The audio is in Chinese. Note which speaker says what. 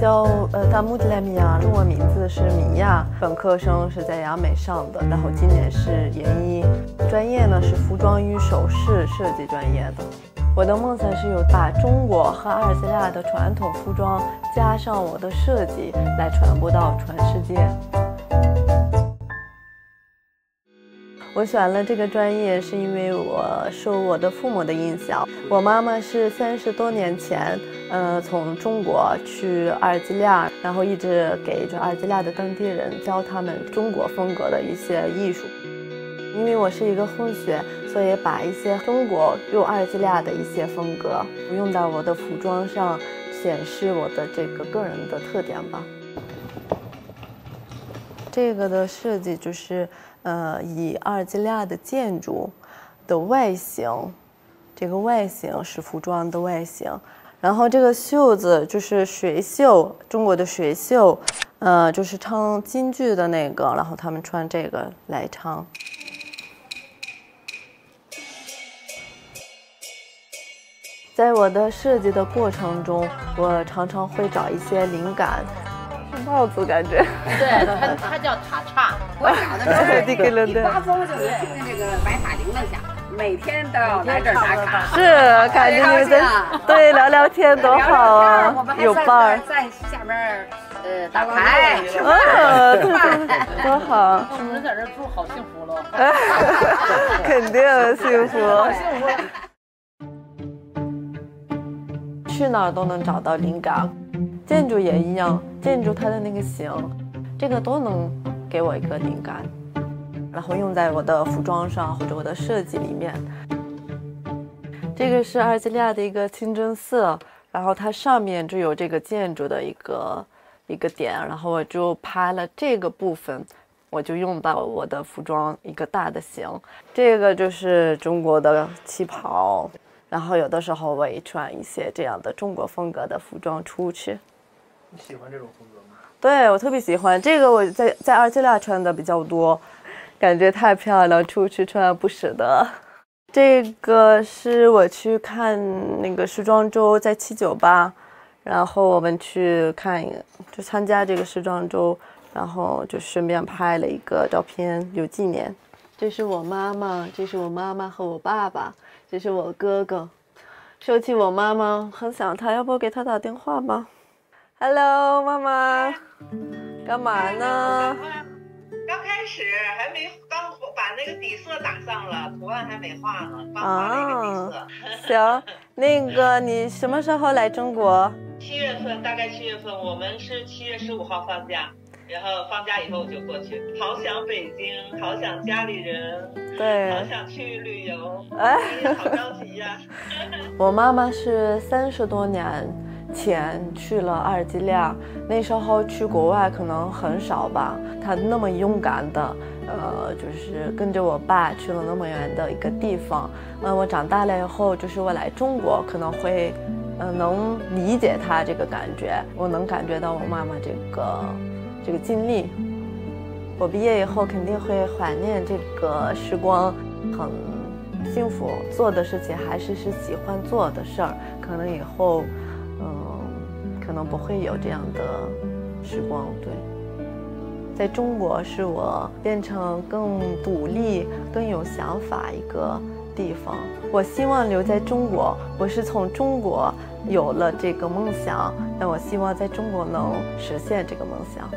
Speaker 1: 叫呃大木吉莱米亚，中文名字是米亚，本科生是在亚美上的，然后今年是研一，专业呢是服装与首饰设计专业的。我的梦想是有把中国和阿尔及利亚的传统服装加上我的设计，来传播到全世界。我选了这个专业，是因为我受我的父母的影响。我妈妈是三十多年前，呃，从中国去阿尔及利亚，然后一直给着阿尔及利亚的当地人教他们中国风格的一些艺术。因为我是一个混血，所以把一些中国又阿尔及利亚的一些风格用到我的服装上，显示我的这个个人的特点吧。这个的设计就是。呃，以阿尔及利亚的建筑的外形，这个外形是服装的外形，然后这个袖子就是水袖，中国的水袖，呃，就是唱京剧的那个，然后他们穿这个来唱。在我的设计的过程中，我常常会找一些灵感。帽子感觉，
Speaker 2: 对，它它叫塔叉。我小的时候，一发疯就能听见这个白发铃铛响，每天都要来这儿打卡。
Speaker 1: 是，感觉你们在对聊聊天多好啊，有伴儿。
Speaker 2: 在下面呃打牌，嗯，
Speaker 1: 多好。
Speaker 3: 我们在这住好幸福喽。
Speaker 1: 肯定幸福。
Speaker 3: 幸福。
Speaker 1: 去哪儿都能找到灵感。建筑也一样，建筑它的那个形，这个都能给我一个灵感，然后用在我的服装上或者我的设计里面。这个是阿尔及利亚的一个清真寺，然后它上面就有这个建筑的一个一个点，然后我就拍了这个部分，我就用到我的服装一个大的形。这个就是中国的旗袍，然后有的时候我也穿一些这样的中国风格的服装出去。
Speaker 4: 你喜欢这种风格吗？
Speaker 1: 对我特别喜欢这个，我在在阿尔及利亚穿的比较多，感觉太漂亮，出去穿不舍得。这个是我去看那个时装周，在七九八，然后我们去看一个，就参加这个时装周，然后就顺便拍了一个照片，有纪念。这是我妈妈，这是我妈妈和我爸爸，这是我哥哥。说起我妈妈，很想她，要不给她打电话吧？Hello，妈妈，干嘛呢？
Speaker 5: 刚开始还没刚把那个底色打上了，图案还没画呢，刚画了一个底色。
Speaker 1: 行，那个你什么时候来中国？
Speaker 5: 七月份，大概七月份，我们是七月十五号放假，然后放假以后就过去。好想北京，好想家里人，
Speaker 1: 对，
Speaker 5: 好想去旅游，哎，好着急呀。
Speaker 1: 我妈妈是三十多年。前去了阿尔及利亚，那时候去国外可能很少吧。他那么勇敢的，呃，就是跟着我爸去了那么远的一个地方。嗯，我长大了以后，就是我来中国可能会，嗯，能理解他这个感觉。我能感觉到我妈妈这个这个经历。我毕业以后肯定会怀念这个时光，很幸福。做的事情还是是喜欢做的事儿，可能以后。嗯可能不会有这样的时光，对。在中国是我变成更独立、更有想法一个地方。我希望留在中国，我是从中国有了这个梦想，但我希望在中国能实现这个梦想。